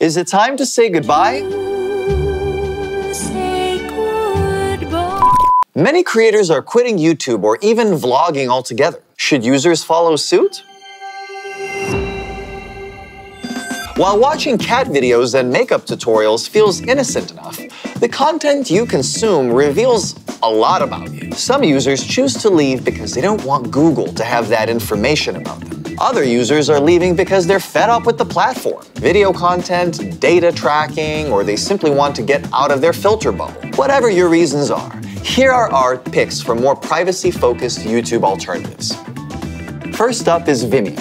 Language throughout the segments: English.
Is it time to say goodbye? Many creators are quitting YouTube or even vlogging altogether. Should users follow suit? While watching cat videos and makeup tutorials feels innocent enough, the content you consume reveals a lot about you. Some users choose to leave because they don't want Google to have that information about them. Other users are leaving because they're fed up with the platform, video content, data tracking, or they simply want to get out of their filter bubble. Whatever your reasons are, here are our picks for more privacy focused YouTube alternatives. First up is Vimeo.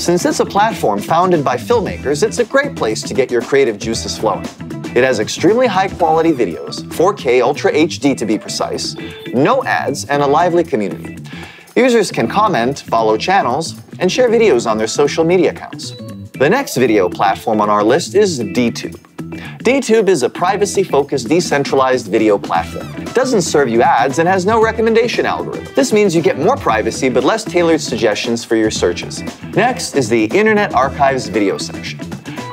Since it's a platform founded by filmmakers, it's a great place to get your creative juices flowing. It has extremely high quality videos, 4K Ultra HD to be precise, no ads, and a lively community. Users can comment, follow channels, and share videos on their social media accounts. The next video platform on our list is DTube. DTube is a privacy focused decentralized video platform. It doesn't serve you ads and has no recommendation algorithm. This means you get more privacy but less tailored suggestions for your searches. Next is the Internet Archive's video section.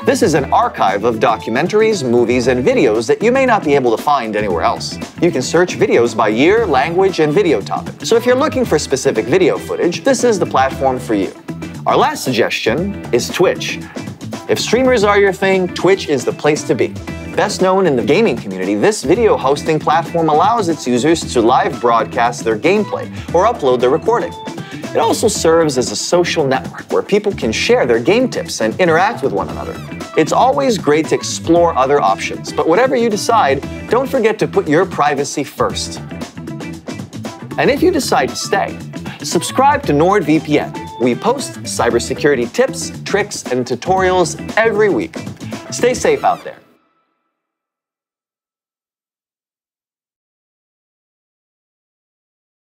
This is an archive of documentaries, movies, and videos that you may not be able to find anywhere else. You can search videos by year, language, and video topic. So if you're looking for specific video footage, this is the platform for you. Our last suggestion is Twitch. If streamers are your thing, Twitch is the place to be. Best known in the gaming community, this video hosting platform allows its users to live broadcast their gameplay or upload their recording. It also serves as a social network where people can share their game tips and interact with one another. It's always great to explore other options, but whatever you decide, don't forget to put your privacy first. And if you decide to stay, subscribe to NordVPN. We post cybersecurity tips, tricks, and tutorials every week. Stay safe out there.